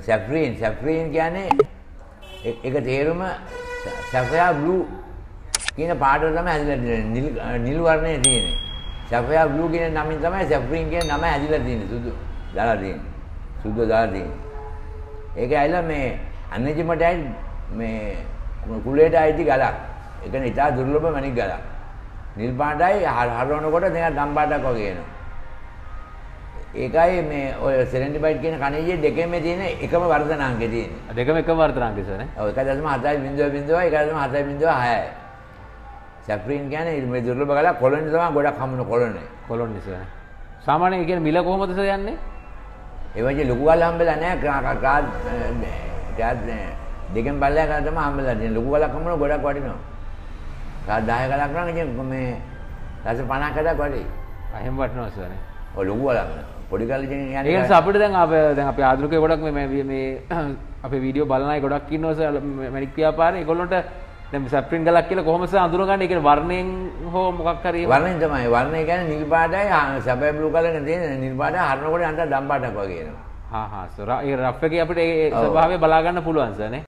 සැෆ්‍රීන් සැෆ්‍රීන් කියන්නේ එක- එක තේරුම සැෆයා බ්ලූ කියන පාට තමයි හැදිලා තියෙන්නේ. නිල් නිල් වර්ණයේ තියෙන්නේ. සැෆයා බ්ලූ කියන නමින් තමයි සැෆ්‍රීන් කියන නම හැදිලා තියෙන්නේ. සුදු දාලා තියෙන්නේ. සුදු දාලා තියෙන්නේ. ඒක ඇයිලා මේ අන්නජිමටයි මේ කුලේට අයිති ගලක්. ඒක නේ ඉතා දුර්ලභ මණික් ගලක්. නිල් පාටයි හර- හරවනකොට නිකන් ගම් පාටක් වගේ එනවා. ඒකයි මේ ඔය සෙරෙන්ඩිබයිට් කියන කණිජයේ දෙකෙම තියෙන එකම වර්ධනාංකය තියෙන්නේ. දෙකම එකම වර්තනාංකය සර් ඔව් 1.7.0 1.7.6යි. සැප්‍රීන් කියන්නේ මේ දුර්ලභ ගලක් කොළොනි තමයි ගොඩක් හම්බුන කොළොනි. කොලොන් සර් සාමාන්‍යයෙන් ඒ කියන්නේ මිල කොහොමද සර් යන්නේ ඒ වගේ ලොකු ගල් හම්බෙලා නැහැ. කා කා ඩාඩ් දෙකෙන් බල්ලයක් ගන්න තමයි හම්බෙලා තියෙන්නේ. ලොකු ගලක් හම්බුන ගොඩක් වටිනවා. කා 10 ගලක් නම් ඉතින් මේ රස 50කට වටි. එහෙම වටනවා සර් ඔය ලොකු ගලක්. පොඩි ගල් ඉතින් ඒ යන්නේ. නිසා අපිට දැන් අප දැන් අපේ ආධුනිකයෝ ගොඩක් මේ අපේ වීඩියෝ බලන අය ගොඩක් ඉන්නවා සර් මැනික් ව්‍යාපාරේ ඒගොල්ලොන්ට දැන් සැප්‍රින් ගලක් කියලා කොහොමද සර් අඳුරගන්නේ? කියන්නේ වර්ණයෙන් හෝ මොකක් හරි වර්ණය තමයි. වර්ණය කියන්නේ නිල් පාටයි ආ, සැබෑ බ්ලූ කලර් තියෙන නිල් පාටයි හරනකොට අන්ට දම් පාටක් වගේ එනවා. හා හා සර් ඒ රෆ් එකේ අපිට ඒ ඔව්. ස්වභාවය බලා